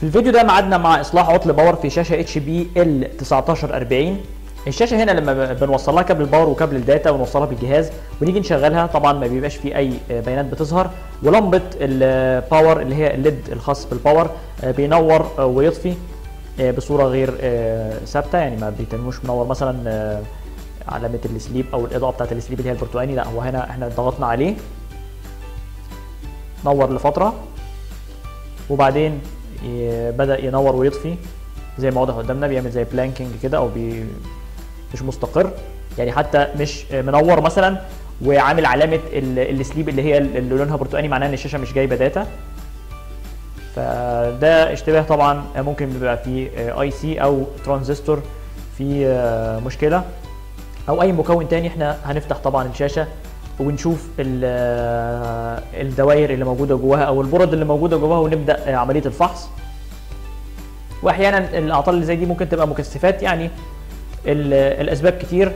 في الفيديو ده معادنا مع إصلاح عطل power في شاشة HP L 1940 الشاشه هنا لما بنوصل لها كابل ال power وكابل ال data ونوصلها بالجهاز ونيجي نشغلها طبعا ما بيبقاش فيه أي بيانات بتظهر. ولمبة ال power اللي هي ال LED الخاص بال power بينور ويطفي بصورة غير ثابتة. يعني ما بيتنموش منور مثلا علامة ال sleep أو الإضاءة بتاعت ال sleep اللي هي البرتقاني. لا هو هنا إحنا ضغطنا عليه. نور لفترة. وبعدين بدأ ينور ويطفي. زي ما واضح قدامنا بيعمل زي blinking كده أو بي مش مستقر يعني حتى مش منور مثلا وعامل علامة ال sleep اللي هي اللي لونها برتقاني معناها إن الشاشة مش جايبة data فده اشتباه طبعا ممكن بيبقى في IC أو ترانزستور في مشكلة. أو أي مكون تاني إحنا هنفتح طبعا الشاشة ونشوف الدوائر اللي موجودة جواها أو ال board اللي موجودة جواها ونبدأ عملية الفحص. واحيانا الأعطال اللي زي دي ممكن تبقى مكثفات يعني الأسباب كتير.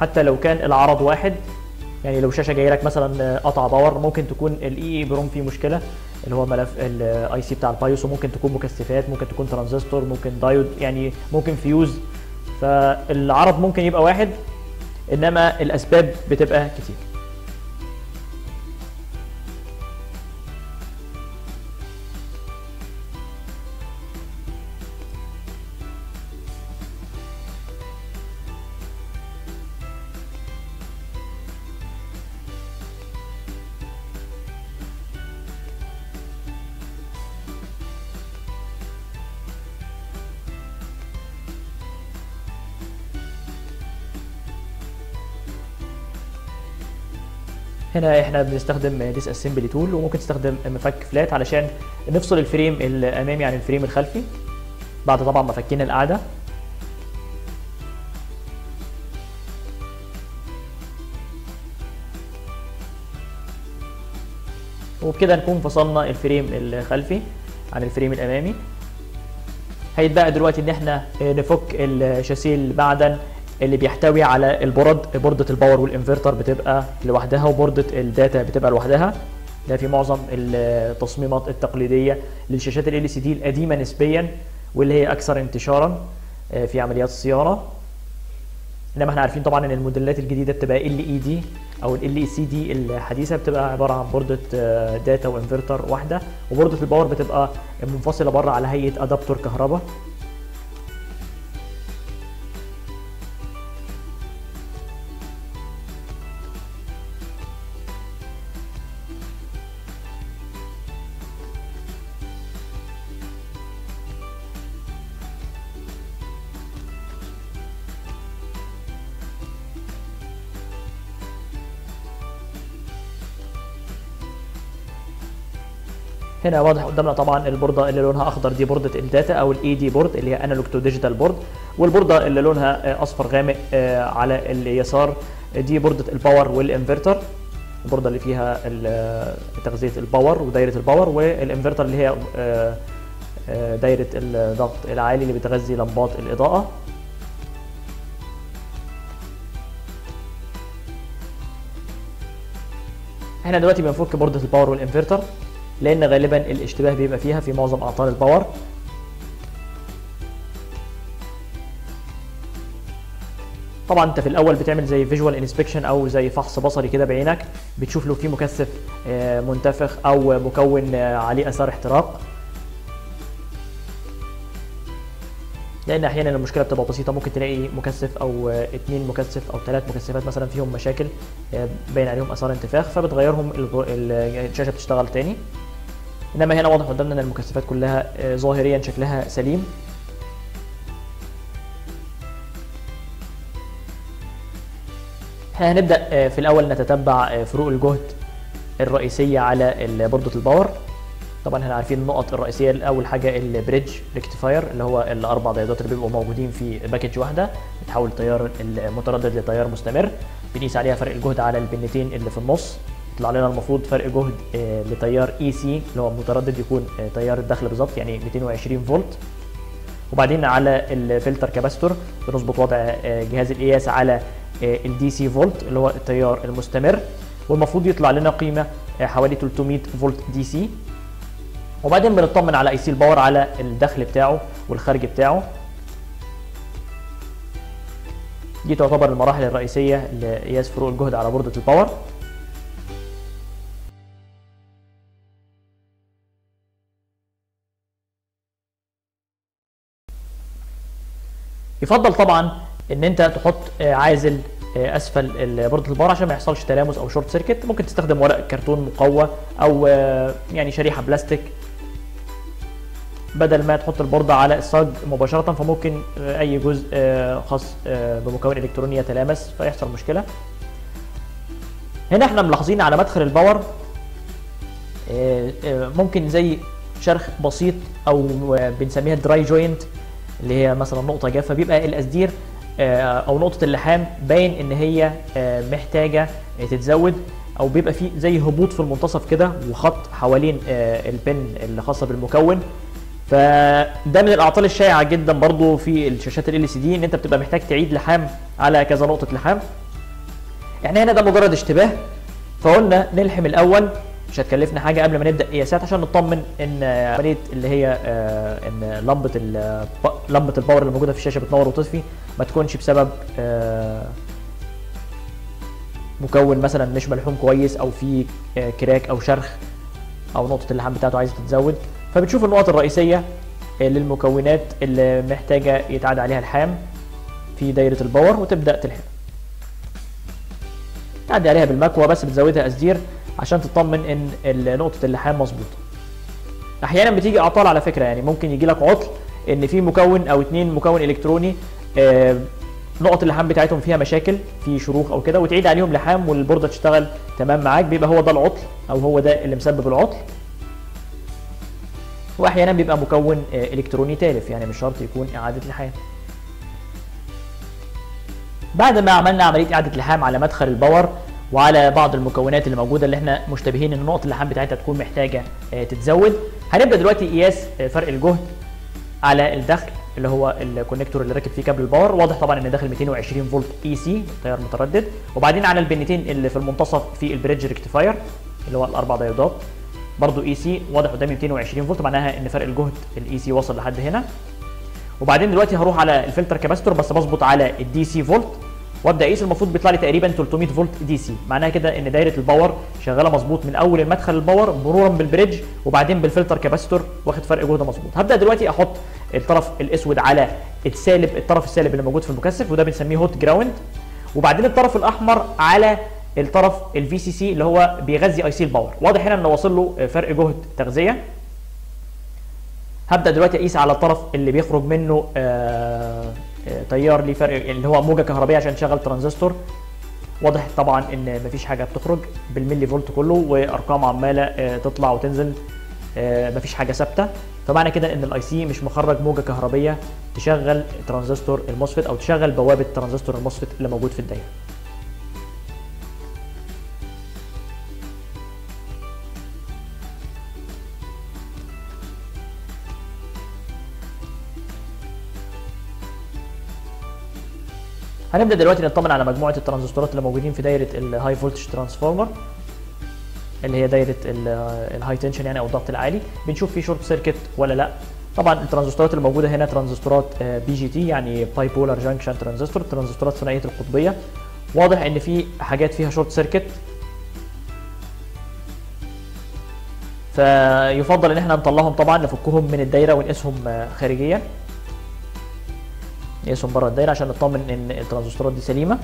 حتى لو كان العرض واحد يعني لو شاشة جاية لك مثلا قطع power ممكن تكون ال EEPROM فيه مشكلة اللي هو ملف ال IC بتاع ال BIOS وممكن تكون مكثفات ممكن تكون ترانزستور ممكن دايود يعني ممكن فيوز. فالعرض ممكن يبقى واحد إنما الأسباب بتبقى كتير. هنا إحنا بنستخدم disassembly tool وممكن تستخدم مفك flat علشان نفصل ال frame الامامي عن ال frame الخلفي. بعد طبعا ما فكينا القاعدة. وبكده نكون فصلنا ال frame الخلفي عن ال frame الامامي. هيتبقى دلوقتي إن إحنا نفك الشاسيه المعدن اللي بيحتوي على البرد بوردة ال power وال inverter بتبقى لوحدها وبوردة ال data بتبقى لوحدها. ده في معظم التصميمات التقليدية للشاشات ال LCD القديمة نسبيا واللي هي أكثر انتشارا في عمليات الصيانة. إنما إحنا عارفين طبعا إن الموديلات الجديدة بتبقى ال LED أو ال LCD الحديثة بتبقى عبارة عن بوردة data و inverter واحدة. وبوردة ال power بتبقى منفصلة بره على هيئة adaptor كهرباء. هنا واضح قدامنا طبعا البورده اللي لونها أخضر دي بورده ال data أو ال AD board اللي هي analog to digital board والبورده اللي لونها أصفر غامق على اليسار دي بورده ال power وال inverter. البورده اللي فيها تغذية ال power ودايرة ال power وال inverter اللي هي دايرة الضغط العالي اللي بتغذي لمبات الإضاءة. إحنا دلوقتي بنفك بورده ال power وال inverter. لأن غالبا الاشتباه بيبقى فيها في معظم أعطال ال power. طبعا أنت في الأول بتعمل زي visual inspection أو زي فحص بصري كده بعينك بتشوف لو في مكثف منتفخ أو مكون عليه آثار احتراق. لأن أحيانا المشكلة بتبقى بسيطة ممكن تلاقي مكثف أو اتنين مكثف أو ثلاث مكثفات مثلا فيهم مشاكل باين عليهم آثار انتفاخ فبتغيرهم الشاشة بتشتغل تاني. إنما هنا واضح قدامنا إن المكثفات كلها ظاهريا شكلها سليم. هنبدأ في الأول نتتبع فروق الجهد الرئيسية على بوردة ال power. طبعا إحنا عارفين النقط الرئيسية اول حاجة ال bridge rectifier اللي هو الأربع ديودات اللي بيبقوا موجودين في package واحدة. بتحول التيار المتردد لتيار مستمر. بنقيس عليها فرق الجهد على ال pin تين اللي في النص. يطلع لنا المفروض فرق جهد آه، لتيار AC اللي هو متردد يكون آه، تيار الدخل بالظبط يعني 220 فولت. وبعدين على ال filter capacitor بنظبط وضع آه، جهاز القياس على ال DC volt اللي هو التيار المستمر. والمفروض يطلع لنا قيمة حوالي 300 فولت DC وبعدين بنطمن على IC ال power على الدخل بتاعه والخارج بتاعه. دي تعتبر المراحل الرئيسية لقياس فروق الجهد على بوردة ال power. يفضل طبعا إن أنت تحط آه، عازل آه، أسفل ال- بورده ال power عشان ما يحصلش تلامس أو short circuit ممكن تستخدم ورق كرتون مقوى أو آه، يعني شريحة بلاستيك. بدل ما تحط البورده على الصاج مباشرة فممكن أي جزء خاص بمكون إلكتروني يتلامس فيحصل مشكلة. هنا إحنا ملاحظين على مدخل ال power ممكن زي شرخ بسيط آه، بنسميها dry joint اللي هي مثلا نقطة جافه بيبقى القصدير آه، أو نقطة اللحام باين إن هي آه، محتاجة تتزود أو بيبقى في زي هبوط في المنتصف كده وخط حوالين آه، ال pin اللي خاصة بالمكون. فده من الأعطال الشائعة جدا برضو في الشاشات ال LCD إن أنت بتبقى محتاج تعيد لحام على كذا نقطة لحام. يعني هنا ده مجرد اشتباه. فقلنا نلحم الأول. مش هتكلفنا حاجة قبل ما نبدأ. قياسات عشان نطمن إن آه، عمليه اللي هي آه، إن لمبة ب- لمبة ال power اللي موجودة في الشاشة بتنور وتطفي ما تكونش بسبب آه، مكون مثلا مش ملحوم كويس أو في آه، كراك أو شرخ أو نقطة اللحام بتاعته عايزة تتزود. فبتشوف النقط الرئيسية آه، للمكونات اللي محتاجة يتعاد عليها الحام في دايرة الباور وتبدأ تلحم تعدي عليها بالمكوى بس بتزودها اسدير عشان تطمن إن نقطة اللحام مظبوطة. أحيانا بتيجي أعطال على فكرة يعني ممكن يجي لك عطل إن في مكون أو اتنين مكون إلكتروني آه، نقط اللحام بتاعتهم فيها مشاكل في شروخ أو كده وتعيد عليهم لحام والبورده تشتغل تمام معاك بيبقى هو ده العطل أو هو ده اللي مسبب العطل. واحيانا بيبقى مكون آه، إلكتروني تالف يعني مش شرط يكون إعادة لحام. بعد ما عملنا عملية إعادة لحام على مدخل الباور وعلى بعض المكونات اللي موجودة اللي إحنا مشتبهين إن نقط اللحام بتاعتها تكون محتاجة آه، تتزود. هنبدأ دلوقتي قياس آه، فرق الجهد على الدخل اللي هو ال connector اللي راكب فيه كابل ال power. واضح طبعا إن داخل 220 فولت AC تيار متردد. وبعدين على ال pin تين اللي في المنتصف في ال bridge rectifier اللي هو الأربع ديودات برضو AC واضح قدامي 220 فولت معناها إن فرق الجهد ال AC وصل لحد هنا. وبعدين دلوقتي هروح على ال filter capacitor بس بظبط على ال DC volt. وابدأ اقيس المفروض بيطلع لي تقريبا 300 فولت DC. معناها كده إن دايرة ال power شغالة مظبوط من أول المدخل ال power مرورا بال bridge وبعدين بال filter capacitor واخد فرق جهد مظبوط. هبدأ دلوقتي أحط الطرف الأسود على السالب الطرف السالب اللي موجود في المكثف وده بنسميه hot ground وبعدين الطرف الأحمر على الطرف ال VCC اللي هو بيغذي IC ال power. واضح هنا إن واصل له فرق جهد تغذية. هبدأ دلوقتي أقيس على الطرف اللي بيخرج منه آه، تيار ليه فرق اللي هو موجة كهربائية عشان تشغل ترانزستور. واضح طبعا إن مفيش حاجة بتخرج بالملي فولت كله وأرقام عمالة آه، تطلع وتنزل آه، مفيش حاجة ثابتة. فمعنى كده إن ال IC مش مخرج موجة كهربيه تشغل ترانزستور ال MOSFET أو تشغل بوابة ترانزستور ال MOSFET اللي موجود في الدايرة. هنبدأ دلوقتي نطمن على مجموعة الترانزستورات اللي موجودين في دايرة ال high voltage transformer اللي هي دايرة ال high tension يعني أو الضغط العالي. بنشوف في short circuit ولا لأ. طبعا الترانزستورات اللي موجودة هنا ترانزستورات BJT يعني bipolar junction transistor ترانزستورات ثنائيه القطبية. واضح إن في حاجات فيها short circuit فيفضل إن إحنا نطلعهم طبعا نفكهم من الدايرة ونقيسهم آه، خارجيا نقيسهم بره الدايرة عشان نطمن إن الترانزستورات دي سليمة.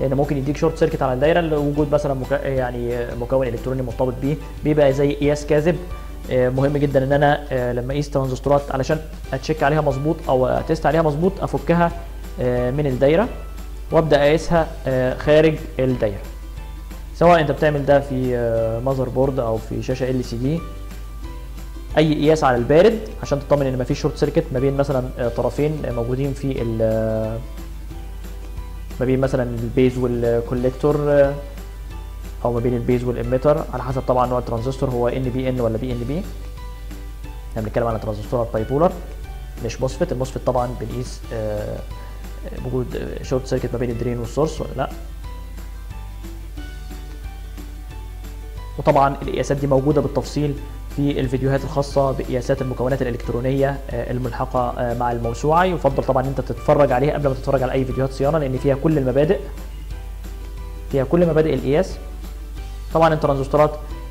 لأن ممكن يديك short circuit على الدايرة لوجود مثلا مك... يعني مكون إلكتروني مرتبط بيه. بيبقى زي قياس كاذب. آه، مهم جدا إن أنا آه، لما أقيس ترانزستورات علشان أ check عليها مظبوط أو أ test عليها مظبوط أفكها آه، من الدايرة وأبدأ أقيسها خارج الدايرة. سواء أنت بتعمل ده في motherboard أو في شاشة LCD أي قياس على البارد عشان تطمن إن مفيش short circuit ما بين مثلا آه، طرفين آه، موجودين في ال- ما بين مثلا ال base وال collector آه، أو ما بين ال base وال emitter على حسب طبعا نوع الترانزستور هو إن بي إن ولا بي إن بي. إحنا بنتكلم على ترانزستورات bipolar مش MOSFET ال MOSFET طبعا بنقيس آه، وجود short circuit ما بين ال drain وال source ولا لأ. وطبعا القياسات دي موجودة بالتفصيل في الفيديوهات الخاصة بقياسات المكونات الإلكترونية آه، الملحقة آه، مع الموسوعة. يفضل طبعا أنت تتفرج عليها قبل ما تتفرج على أي فيديوهات صيانة لأن فيها كل المبادئ. فيها كل مبادئ القياس. طبعا الترانزستورات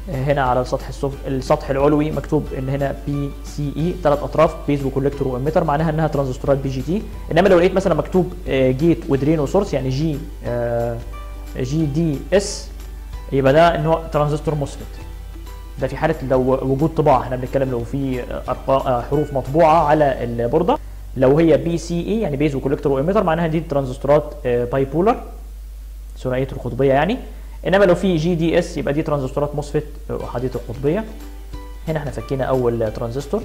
آه، هنا على سطح السف... السطح العلوي مكتوب إن هنا BCE ثلاث أطراف base و collector و emitter معناها إنها ترانزستورات BJT إنما لو لقيت مثلا مكتوب gate و drain و source يعني G GDS يبقى ده إن هو ترانزستور MOSFET ده في حالة لو وجود طباعة. إحنا بنتكلم لو في أرقام حروف مطبوعة على ال boardة. لو هي BCE يعني base و collector و emitter معناها دي ترانزستورات bipolar ثنائية القطبية يعني. إنما لو في GDS يبقى دي ترانزستورات MOSFET احاديه القطبية. هنا إحنا فكينا أول ترانزستور.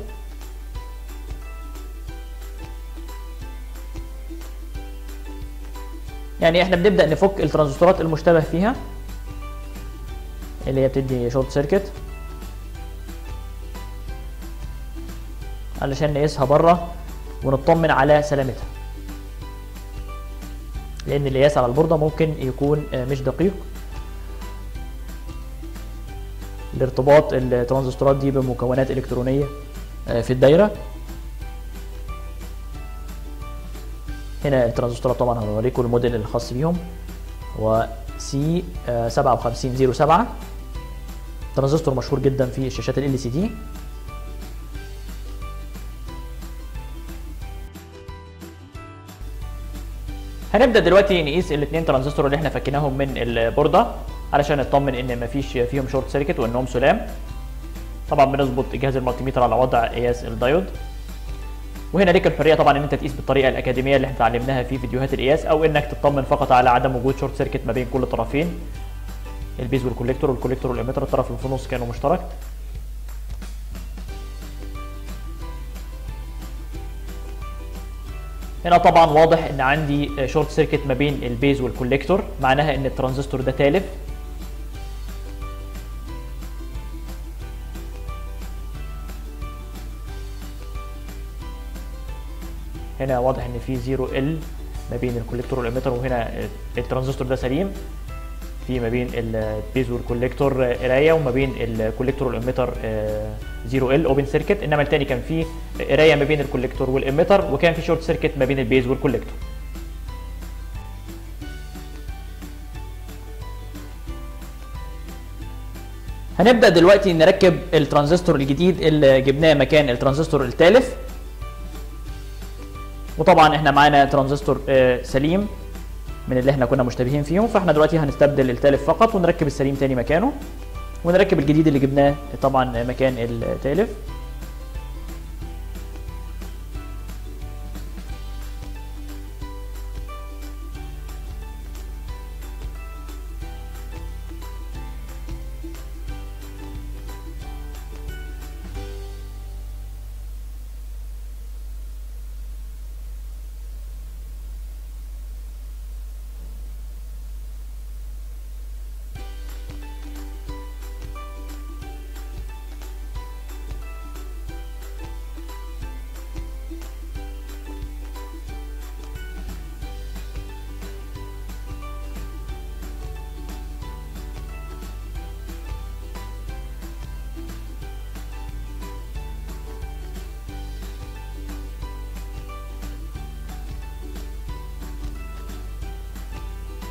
يعني إحنا بنبدأ نفك الترانزستورات المشتبه فيها اللي هي بتدي short circuit علشان نقيسها بره ونطمن على سلامتها. لأن القياس على ال boardة ممكن يكون آه، مش دقيق. لارتباط الترانزستورات دي بمكونات إلكترونية آه، في الدايرة. هنا الترانزستورات طبعا هنوريكم الموديل الخاص بيهم. هو C 5707 ترانزستور مشهور جدا في شاشات LCD هنبدأ دلوقتي نقيس الاثنين ترانزستور اللي إحنا فكيناهم من ال boardة علشان نطمن إن مفيش فيهم short circuit وإنهم سلام. طبعا بنظبط جهاز ال multimeter على وضع قياس الدايود وهنا ليك الحرية طبعا إن أنت تقيس بالطريقة الأكاديمية اللي إحنا اتعلمناها في فيديوهات القياس أو إنك تطمن فقط على عدم وجود short circuit ما بين كل طرفين. البيز والكوليكتور والكوليكتور والإميتر الطرف اللي في النص كانوا مشترك. هنا طبعا واضح إن عندي short circuit ما بين ال base وال collector معناها إن الترانزستور ده تالف. هنا واضح إن في OL ما بين ال collector وال emitter وهنا الترانزستور ده سليم. في ما بين ال base وال collector قراية وما بين ال collector وال emitter OL open circuit إنما الثاني كان فيه قراية ما بين ال collector وال emitter وكان في short circuit ما بين ال base وال collector هنبدأ دلوقتي نركب الترانزستور الجديد اللي جبناه مكان الترانزستور التالف. وطبعا إحنا معانا ترانزستور آه، سليم. من اللي إحنا كنا مشتبهين فيهم فاحنا دلوقتي هنستبدل التالف فقط ونركب السليم تاني مكانه ونركب الجديد اللي جبناه طبعا مكان التالف.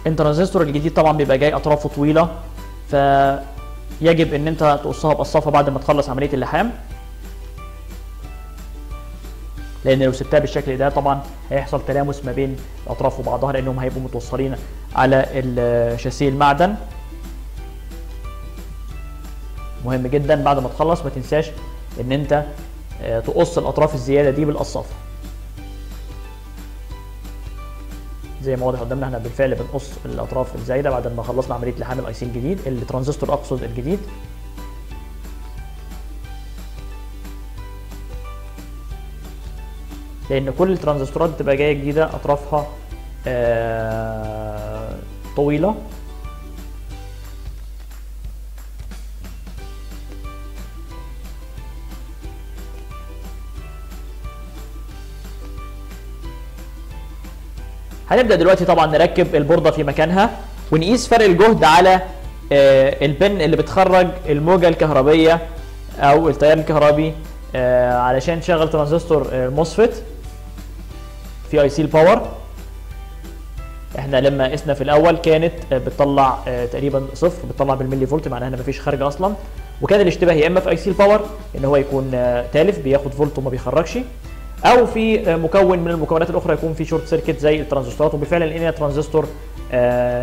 الترانزستور الجديد طبعا بيبقى جاي أطرافه طويلة فيجب إن أنت تقصها بقصافة بعد ما تخلص عملية اللحام. لأن لو سبتها بالشكل ده طبعا هيحصل تلامس ما بين الاطراف وبعضها لأنهم هيبقوا متوصلين على الشاسيه المعدن. مهم جدا بعد ما تخلص ما تنساش إن أنت آه، تقص الأطراف الزيادة دي بالقصافة. زي ما واضح قدامنا إحنا بالفعل بنقص الأطراف الزايدة بعد ما خلصنا عملية لحام ال IC الجديد الترانزستور أقصد الجديد. لأن كل الترانزستورات بتبقى جاية جديدة أطرافها آه، طويلة. هنبدأ دلوقتي طبعا نركب ال boardة في مكانها ونقيس فرق الجهد على آه، ال pin اللي بتخرج الموجة الكهربية أو التيار الكهربي آه، علشان تشغل ترانزستور آه، MOSFET في IC ال power إحنا لما قسنا في الأول كانت بتطلع تقريبا صفر بتطلع بالملي فولت معناها إن مفيش خارج أصلا. وكان الاشتباه يا إما في IC ال power إن هو يكون تالف بياخد فولت وما بيخرجش. أو في آه، مكون من المكونات الأخرى يكون في short circuit زي الترانزستورات وبالفعل لقينا ترانزستور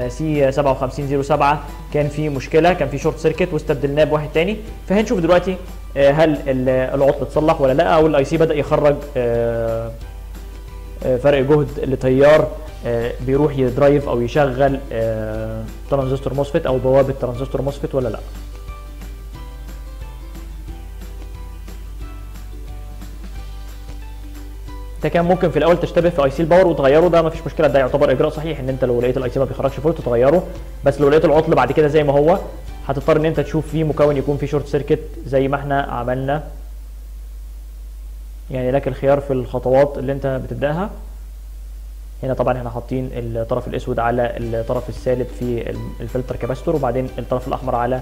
C 5707 كان في مشكلة كان في short circuit واستبدلناه بواحد تاني. فهنشوف دلوقتي آه، هل ال- العطل اتصلح ولا لا أو ال IC بدأ يخرج آه، آه، فرق جهد لتيار آه، بيروح ي drive أو يشغل آه، ترانزستور MOSFET أو بوابة ترانزستور MOSFET ولا لا. ده كان ممكن في الأول تشتبه في IC ال power وتغيره ده مفيش مشكلة ده يعتبر إجراء صحيح إن أنت لو لقيت ال IC ما بيخرجش فولت تغيره. بس لو لقيت العطل بعد كده زي ما هو هتضطر إن أنت تشوف فيه مكون يكون فيه short circuit زي ما إحنا عملنا. يعني لك الخيار في الخطوات اللي أنت بتبدأها. هنا طبعا إحنا حاطين الطرف الأسود على الطرف السالب في ال filter capacitor وبعدين الطرف الأحمر على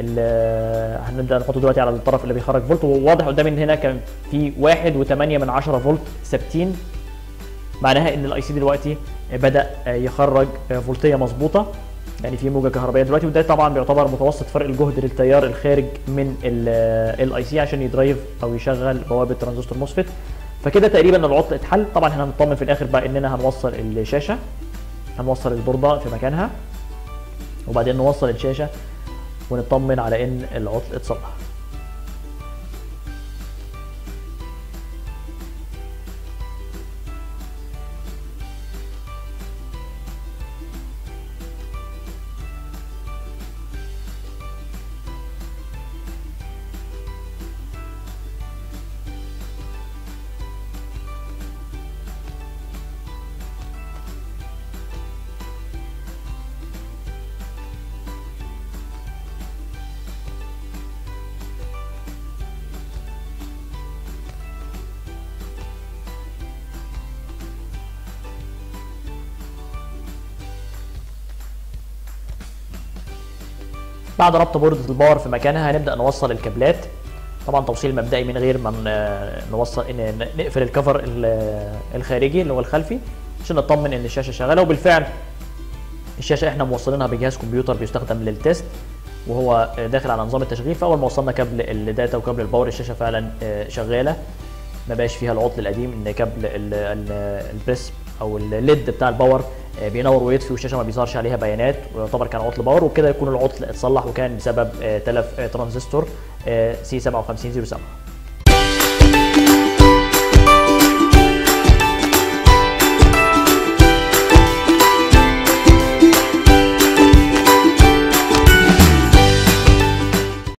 هنبدأ نحطه دلوقتي على الطرف اللي بيخرج فولت وواضح قدامي إن هنا كان في واحد وثمانية من عشرة فولت ثابتين معناها إن ال IC دلوقتي بدأ يخرج فولتية مظبوطة يعني في موجة كهربائية دلوقتي وده طبعا بيعتبر متوسط فرق الجهد للتيار الخارج من ال IC عشان ي drive أو يشغل بوابة ترانزستور MOSFET فكده تقريبا العطل اتحل. طبعا إحنا هنطمن في الآخر بقى إننا هنوصل الشاشة هنوصل ال boardة في مكانها وبعدين نوصل الشاشة ونطمن على إن العطل اتصلح بعد ربط بوردة ال power في مكانها هنبدأ نوصل الكابلات. طبعا توصيل مبدئي من غير ما نوصل إن نقفل ال cover ال- الخارجي اللي هو الخلفي عشان نطمن إن الشاشة شغالة. وبالفعل الشاشة إحنا موصلينها بجهاز كمبيوتر بيستخدم لل test وهو داخل على نظام التشغيل فاول ما وصلنا كابل ال data وكابل ال power الشاشة فعلا آه، شغالة. ما بقاش فيها العطل القديم إن كابل ال- ال- ال press أو ال LED بتاع ال power بينور ويطفي والشاشه ما بيظهرش عليها بيانات ويعتبر كان عطل power وبكده يكون العطل اتصلح وكان بسبب آه، تلف آه، ترانزستور C 5707